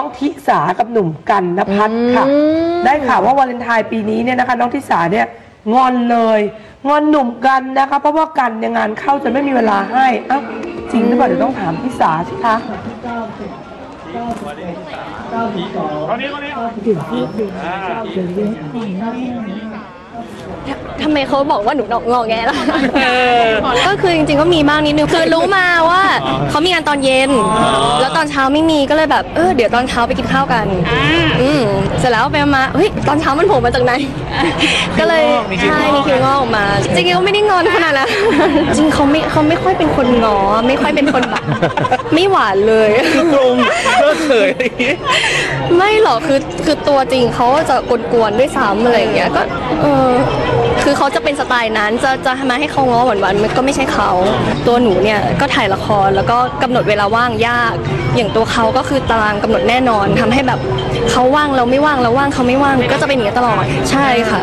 น้องทิสากับหนุ่มกันนภัทรค่ะ อืม ได้ข่าวว่าวาเลนไทน์ปีนี้เนี่ยนะคะ น้องทิสาเนี่ยงอนเลย งอนหนุ่มกันนะคะ เพราะว่ากันเนี่ยงานเข้าจะไม่มีเวลาให้อ้าวจริงหรือเปล่าเดี๋ยวต้องถามทิสาสิคะ ทำไมเขาบอกว่าหนูนอกงอแงล่ะ ก็คือจริงๆก็มีบ้างนิดนึงคือรู้มาว่าเขามีงานตอนเย็น แล้วตอนเช้าไม่มีก็เลยแบบเออเดี๋ยวตอนเช้าไปกินข้าวกันอืมเสร็จแล้วไปมาเฮ้ยตอนเช้ามันโผล่มาจากไหน ก็เลยใช่มีคิวงอกออกมา จริงๆก็ไม่ได้งอนขนาดนั้นจริงเขาไม่เขาไม่ค่อยเป็นคนงอ ไม่ค่อยเป็นคนแบบไม่หวานเลยตรงเลิกเฉยอะไรอย่างงี้ไม่หรอกคือคือตัวจริงเขาจะกวนๆด้วยซ้ำอะไรอย่างเงี้ยก็เออคือเขาจะเป็นสไตล์นั้นจะจะมาให้เขาง้อหวานๆมันก็ไม่ใช่เขาตัวหนูเนี่ยก็ถ่ายละครแล้วก็กำหนดเวลาว่างยาก อย่างตัวเขาก็คือตารางกำหนดแน่นอนทำให้แบบเขาว่างเราไม่ว่างเราว่างเขาไม่ว่างก็จะเป็นอย่างนี้ยตลอดใช่ค่ะ